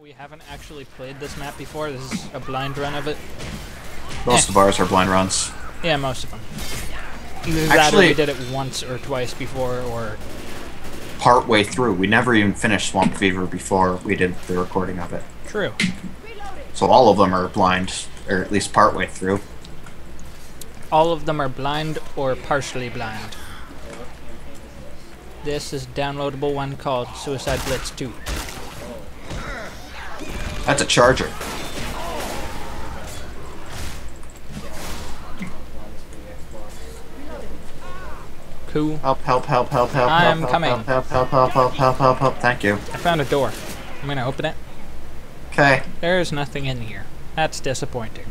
We haven't actually played this map before. This is a blind run of it. Most Eh. of ours are blind runs. Yeah, most of them. Either that or Actually- we did it once or twice before, or Part way through. We never even finished Swamp Fever before we did the recording of it. true. So all of them are blind, or at least part way through. All of them are blind or partially blind. This is a downloadable one called Suicide Blitz 2. That's a charger. Cool. Help, help, help, help, help, I'm help, coming. help, help, help, help, help, help, help, help, thank you. I found a door. I'm gonna open it. Okay. There's nothing in here. That's disappointing.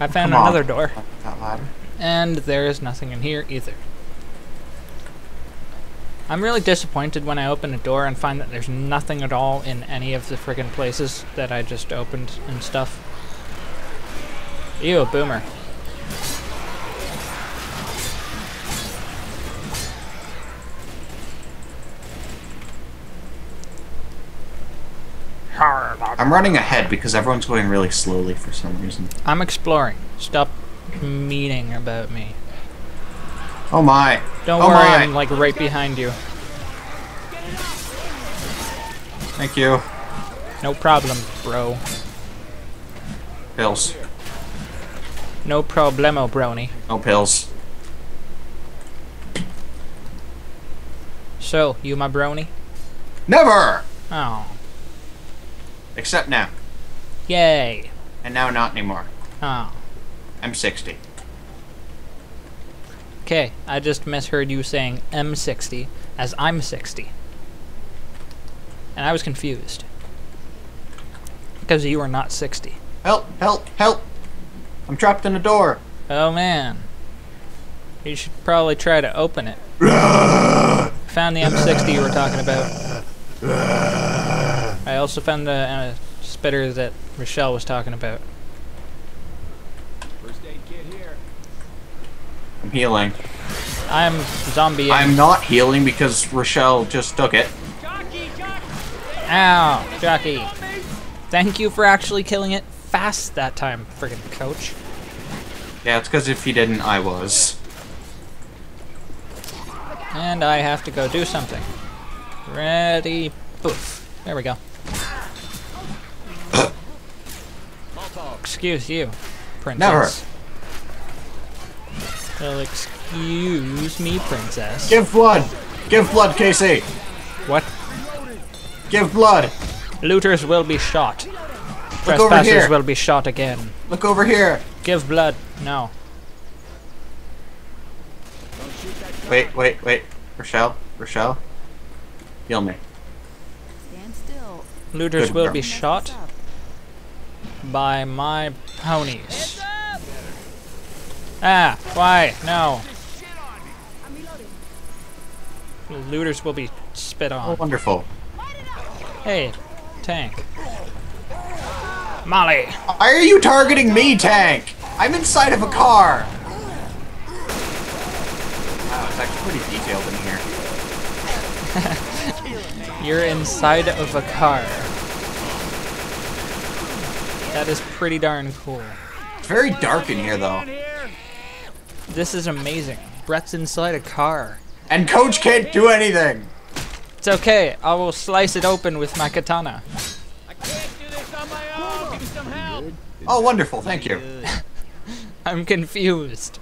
I found Come on. another door, That ladder. and there is nothing in here either. I'm really disappointed when I open a door and find that there's nothing at all in any of the friggin' places that I just opened and stuff. Ew, boomer. I'm running ahead because everyone's going really slowly for some reason. I'm exploring. Stop meaning about me. Oh my. Don't oh worry, my. I'm like right behind you. Thank you. No problem, bro. Pills. No problemo, brony. No pills. So, you my brony? Never! Oh, Except now. yay. And now not anymore. Oh, I'm 60. Okay. I just misheard you saying M60 as I'm 60. And I was confused. Because you are not 60. Help, help, help! I'm trapped in a door. Oh man. You should probably try to open it. found the M60 you were talking about. I also found the uh, spitter that Michelle was talking about. I'm healing. I'm zombie. I'm not healing because Rochelle just took it. Ow, jockey. Thank you for actually killing it fast that time, friggin' coach. Yeah, it's because if he didn't, I was. And I have to go do something. Ready, poof. There we go. Uh. Excuse you, princess. Well, excuse me, princess. Give blood! Give blood, Casey! What? Give blood! Looters will be shot. Look over Trespassers here. will be shot again. Look over here! Give blood. No. Wait, wait, wait. Rochelle? Rochelle? Heal me. Stand still. Looters Good will girl. be shot by my ponies. Ah, why? No. Looters will be spit Oh, on. wonderful. Hey, tank. Molly! Why are you targeting me, tank? I'm inside of a car! Wow, it's actually pretty detailed in here. You're inside of a car. That is pretty darn cool. It's very dark in here, though. This is amazing. Brett's inside a car. And Coach can't do anything! It's okay. I will slice it open with my katana. I can't do this on my own! Give me some help! Oh, wonderful, thank you. I'm confused.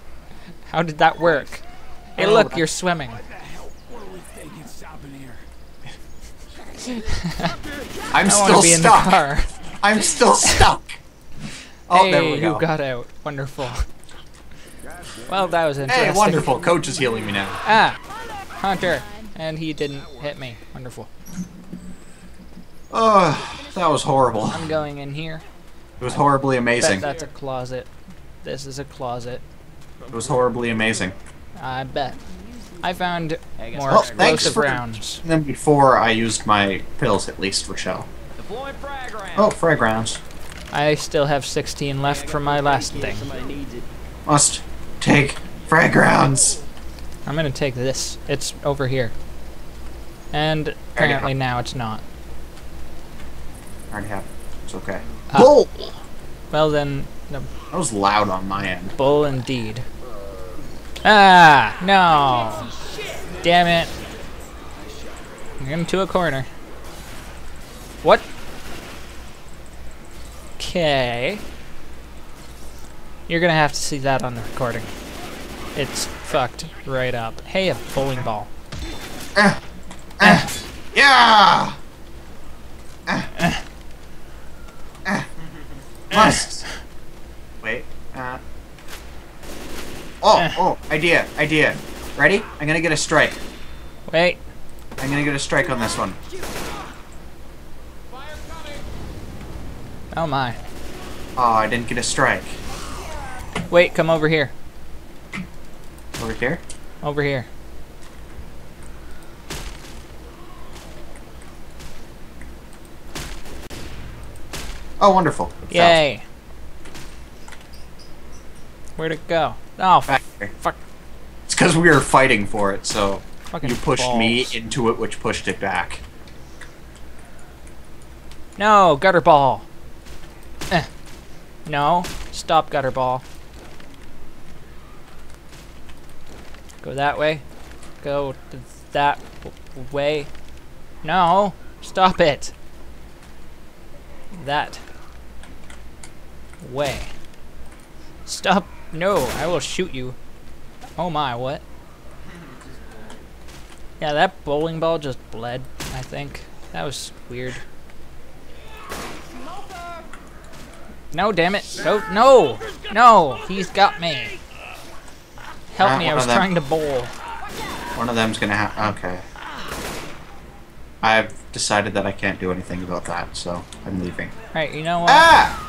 How did that work? Hey, Oh, look, you're swimming. I'm I still want to be in the stuck. car. I'm still stuck. Oh, hey, there we go. you got out. Wonderful. Well, that was interesting. Hey, wonderful. Coach is healing me now. Ah, Hunter, and he didn't hit me. Wonderful. Oh, that was horrible. I'm going in here. It was horribly Bet amazing. that's a closet. This is a closet. It was horribly amazing. I bet. I found more Well, thanks explosive for rounds. then before I used my pills, at least, for Rochelle. Oh, frag rounds. I still have 16 left from my last thing. Must take frag rounds. I'm gonna take this. It's over here. And apparently now it's not. I already happened. It's okay. Ah. Bull! Well then, the That was loud on my end. bull indeed. Ah, no. Damn it. You're into a corner. What? Okay. You're gonna have to see that on the recording. It's fucked right up. Hey, a bowling ball. Eh, eh, yeah! Eh, must. Wait. Uh. Oh, oh, idea, idea. Ready? I'm gonna get a strike. Wait. I'm gonna get a strike on this one. Oh my. Oh, I didn't get a strike. Wait, come over here. Over here? Over here. Oh, wonderful. It fell. Yay. Where'd it go? Oh, Back here. fuck. It's because we were fighting for it, so Fucking you pushed me into it, which pushed it back. No, gutter ball. Eh. No, stop gutter ball. Go that way. Go that way. No, stop it. That way. Stop. No, I will shoot you. Oh my, what? Yeah, that bowling ball just bled, I think. That was weird. No, damn it. No, no, no, he's got me. Help Ah, me, I was trying to bowl. One of them's gonna have. Okay. I've decided that I can't do anything about that, so I'm leaving. Right, you know what? Ah!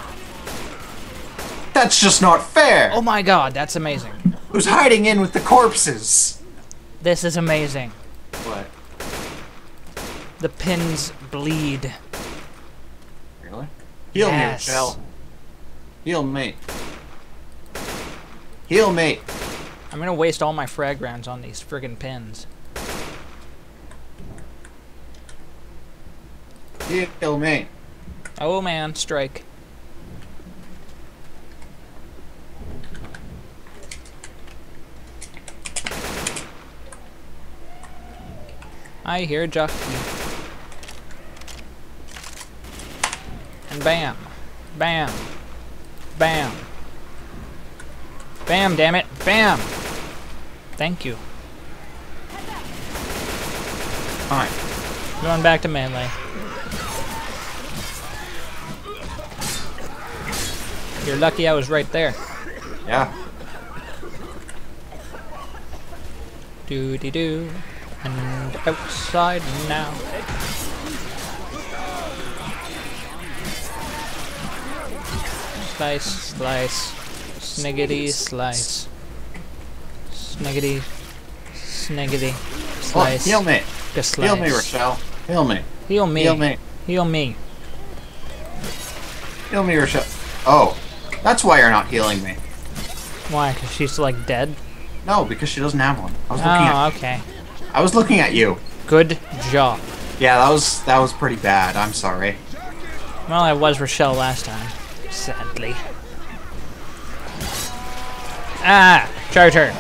That's just not fair! Oh my god, that's amazing. Who's hiding in with the corpses? This is amazing. What? The pins bleed. Really? Heal Yes. me, Michelle. Heal me. Heal me. I'm gonna waste all my frag rounds on these friggin' pins. Heal me. Oh man, strike. I hear a jockey. And bam. Bam. Bam. Bam, damn it. Bam. Thank you. Fine. Going back to melee. You're lucky I was right there. Yeah. Doody doo. And outside now. Slice, slice. Sniggity, slice. Sniggity, sniggity, Oh, slice. heal me. Just Heal me. Rochelle. Heal me. Heal me. Heal me. Heal me. Heal me, Rochelle. Oh. That's why you're not healing me. Why? Because she's like dead? No, because she doesn't have one. I was looking at Oh, okay. I was looking at you. Good job. Yeah, that was that was pretty bad. I'm sorry. Well, I was Rochelle last time. Sadly. Ah! Charge her.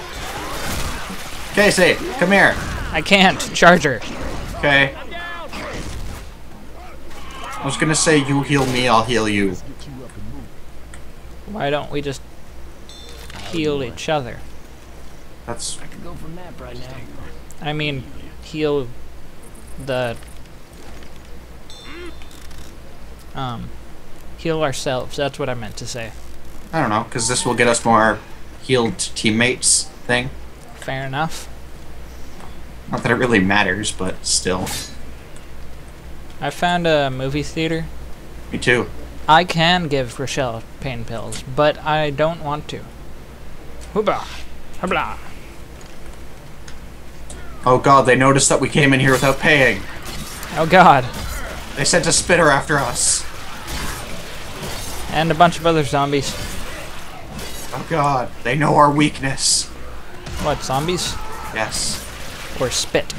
Casey, come here. I can't. Charge her. Okay. I was gonna say you heal me, I'll heal you. Why don't we just heal each other? That's I could Go from that right now. I mean, heal the um heal ourselves. That's what I meant to say. I don't know, because this will get us more healed teammates thing. Fair enough. Not that it really matters, but still. I found a movie theater. Me too. I can give Rochelle pain pills, but I don't want to. Hoobah! Habla! Oh god, they noticed that we came in here without paying. Oh god! They sent a spitter after us. And a bunch of other zombies. Oh god, they know our weakness. What, zombies? Yes. Or spit?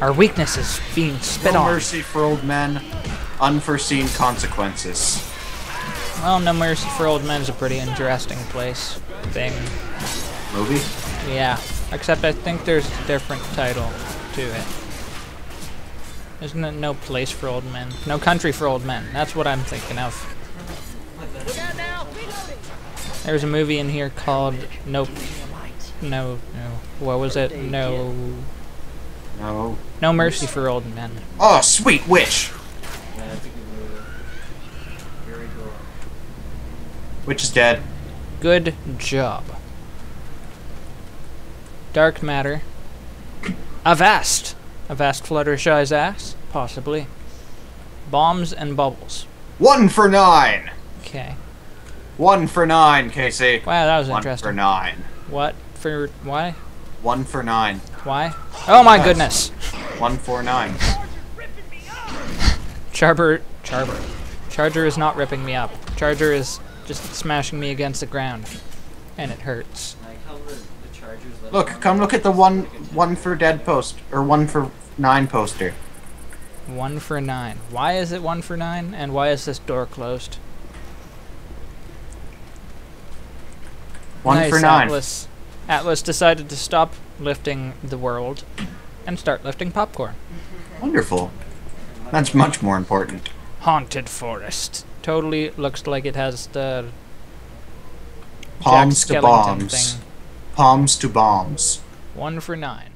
Our weakness is being spit no on. mercy for old men. unforeseen consequences. Well, No Mercy for Old Men is a pretty interesting place thing. Movie? Yeah, except I think there's a different title to it. Isn't it No Place for Old Men? No Country for Old Men. That's what I'm thinking of. There's a movie in here called No. No. No. What was it? No. No. No Mercy for Old Men. Oh, sweet witch! Witch is dead. Good job. Dark matter. Avast! Avast Fluttershy's ass? Possibly. Bombs and bubbles. One for nine! Okay. One for nine, Casey. Wow, that was One interesting. for nine. What? For why? One for nine. Why? Oh my goodness! One for nine. Charber, Charber. Charger is not ripping me up. Charger is just smashing me against the ground. And it hurts. Like how the, the Chargers let Look, come look at the one one for dead post or one for nine poster. One for nine. Why is it one for nine? And why is this door closed? One nice, for nine. Atlas. Atlas decided to stop lifting the world and start lifting popcorn. Wonderful. That's much more important. Haunted forest. Totally looks like it has the Palms Jack to Skellington bombs. thing. Palms to bombs. One for nine.